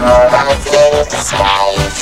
more of the sky.